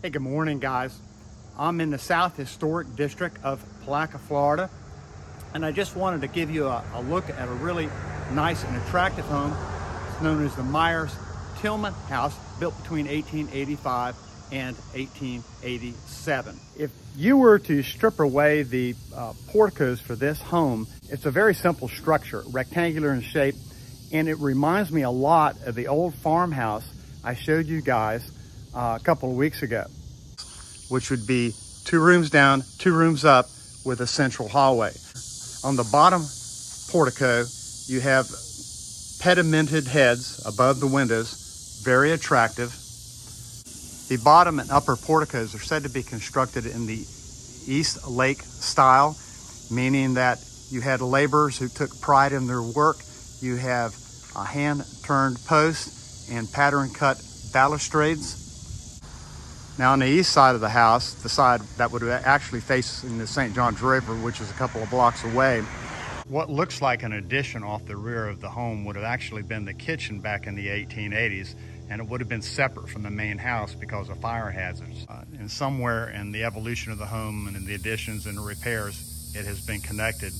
Hey, good morning, guys. I'm in the South Historic District of Palatka, Florida, and I just wanted to give you a, a look at a really nice and attractive home. It's known as the Myers Tillman House, built between 1885 and 1887. If you were to strip away the uh, porticos for this home, it's a very simple structure, rectangular in shape, and it reminds me a lot of the old farmhouse I showed you guys uh, a couple of weeks ago, which would be two rooms down, two rooms up with a central hallway. On the bottom portico, you have pedimented heads above the windows, very attractive. The bottom and upper porticos are said to be constructed in the Eastlake style, meaning that you had laborers who took pride in their work. You have a hand-turned post and pattern-cut balustrades. Now on the east side of the house, the side that would actually face in the St. Johns River, which is a couple of blocks away, what looks like an addition off the rear of the home would have actually been the kitchen back in the 1880s and it would have been separate from the main house because of fire hazards. Uh, and somewhere in the evolution of the home and in the additions and the repairs, it has been connected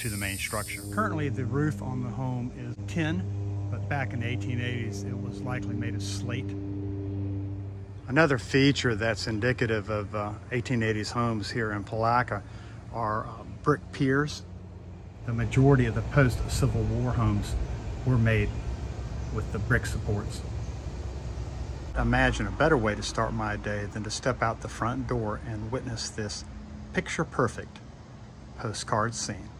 to the main structure. Currently, the roof on the home is tin, but back in the 1880s, it was likely made of slate. Another feature that's indicative of uh, 1880s homes here in Palatka are uh, brick piers. The majority of the post-Civil War homes were made with the brick supports. Imagine a better way to start my day than to step out the front door and witness this picture-perfect postcard scene.